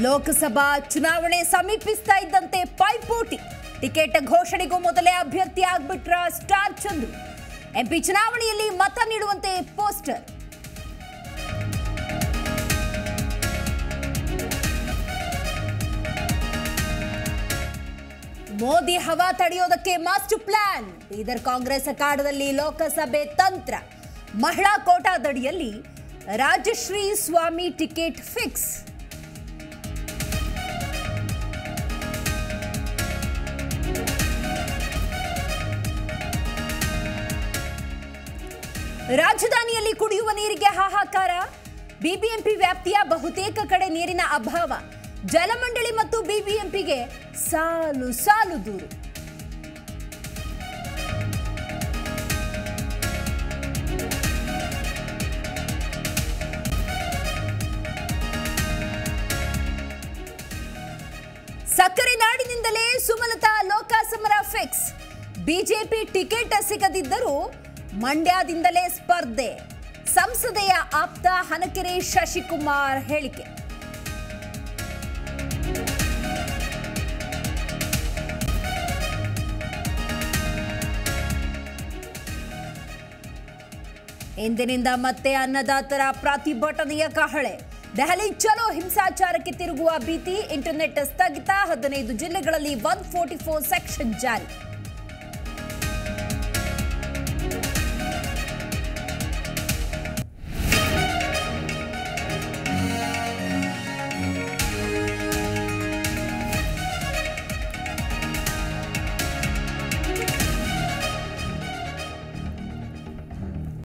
ಲೋಕಸಭಾ ಚುನಾವಣೆ ಸಮೀಪಿಸ್ತಾ ಇದ್ದಂತೆ ಪೈಪೋಟಿ. ಟಿಕೆಟ್ ಘೋಷಣೆಗೂ ಮೊದಲೇ ಅಭ್ಯರ್ಥಿ ಆಗ್ಬಿಟ್ರ ಸ್ಟಾರ್ ಚಂದ್ರು. ಎಂಪಿ ಚುನಾವಣೆಯಲ್ಲಿ ಮತ ನೀಡುವಂತೆ ಪೋಸ್ಟರ್. ಮೋದಿ ಹವಾ ತಡೆಯೋದಕ್ಕೆ ಮಾಸ್ಟರ್ ಪ್ಲಾನ್. ಬೀದರ್ ಕಾಂಗ್ರೆಸ್ ಅಖಾಡದಲ್ಲಿ ಲೋಕಸಭೆ ತಂತ್ರ. ಮಹಿಳಾ ಕೋಟಾದಡಿಯಲ್ಲಿ ರಾಜಶ್ರೀ ಸ್ವಾಮಿ ಟಿಕೆಟ್ ಫಿಕ್ಸ್. ರಾಜಧಾನಿಯಲ್ಲಿ ಕುಡಿಯುವ ನೀರಿಗೆ ಹಾಹಾಕಾರ. ಬಿಬಿಎಂಪಿ ವ್ಯಾಪ್ತಿಯ ಬಹುತೇಕ ಕಡೆ ನೀರಿನ ಅಭಾವ. ಜಲಮಂಡಳಿ ಮತ್ತು ಬಿಬಿಎಂಪಿಗೆ ಸಾಲು ಸಾಲು ದೂರು. ಸಕ್ಕರೆ ನಾಡಿನಿಂದಲೇ ಸುಮಲತಾ ಲೋಕಾಸಮರ ಫಿಕ್ಸ್. ಬಿಜೆಪಿ ಟಿಕೆಟ್ ಸಿಗದಿದ್ದರೂ ಮಂಡ್ಯದಿಂದಲೇ ಸ್ಪರ್ಧೆ. ಸಂಸದೆಯ ಆಪ್ತ ಹನಕೆರೆ ಶಶಿಕುಮಾರ್ ಹೇಳಿಕೆ. ಇಂದಿನಿಂದ ಮತ್ತೆ ಅನ್ನದಾತರ ಪ್ರತಿಭಟನೆಯ ಕಹಳೆ. ದೆಹಲಿ ಚಲೋ ಹಿಂಸಾಚಾರಕ್ಕೆ ತಿರುಗುವ ಭೀತಿ, ಇಂಟರ್ನೆಟ್ ಸ್ಥಗಿತ, ಹದಿನೈದು ಜಿಲ್ಲೆಗಳಲ್ಲಿ ಒನ್ ಫೋರ್ಟಿ ಫೋರ್ ಸೆಕ್ಷನ್ ಜಾರಿ.